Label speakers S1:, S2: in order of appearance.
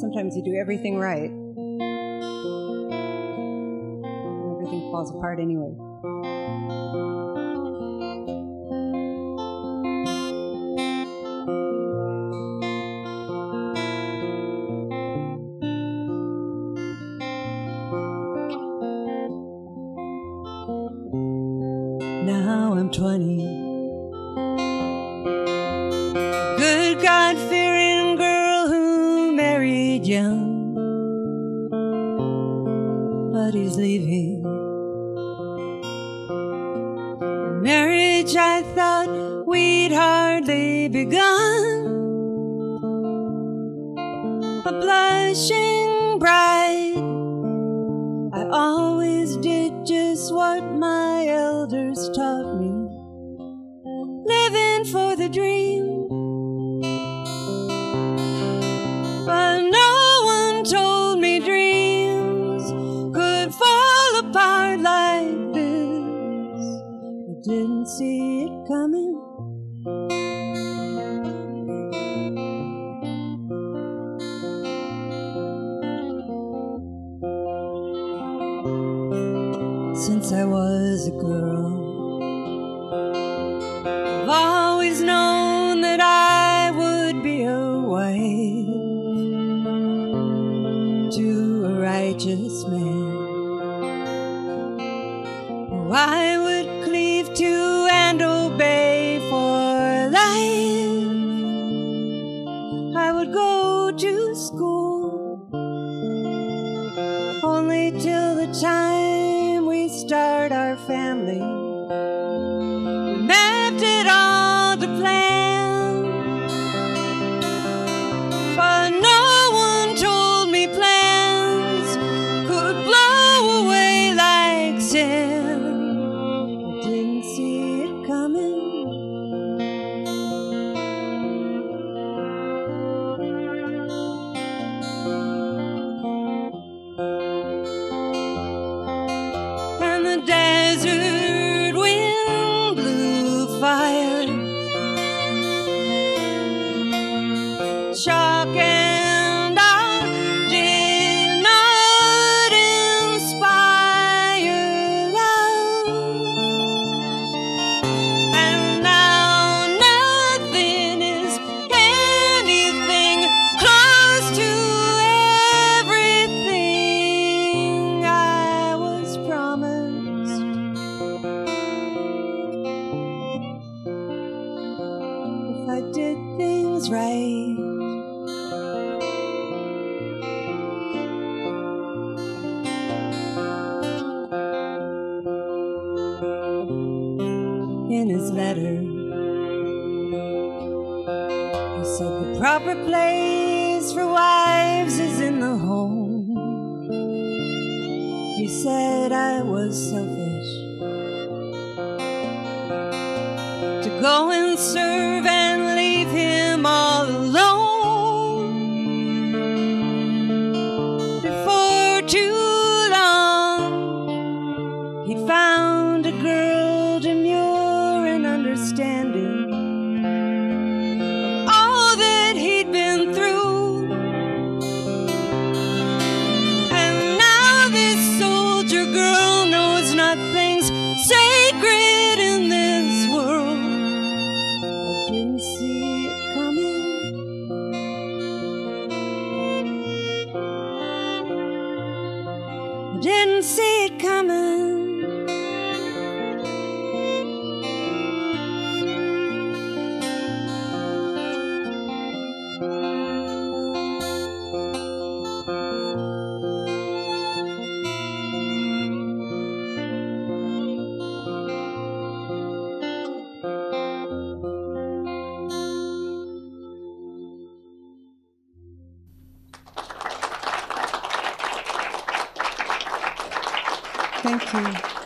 S1: Sometimes you do everything right. And Everything falls apart anyway. Now I'm 20. Young. But he's leaving. Marriage, I thought we'd hardly begun. but blushing coming. since I was a girl. I've always known that I would be a wife to a righteous man. Why would would go to school only till the time we start our family. Shock and did not inspire love, and now nothing is anything close to everything I was promised. If I did things right. His letter, he said the proper place for wives is in the home. He said I was selfish to go and serve and leave him all alone. Before too long, he found a girl understanding all that he'd been through. And now this soldier girl knows nothing's sacred in this world. I didn't see it coming. I didn't see it coming. Thank you.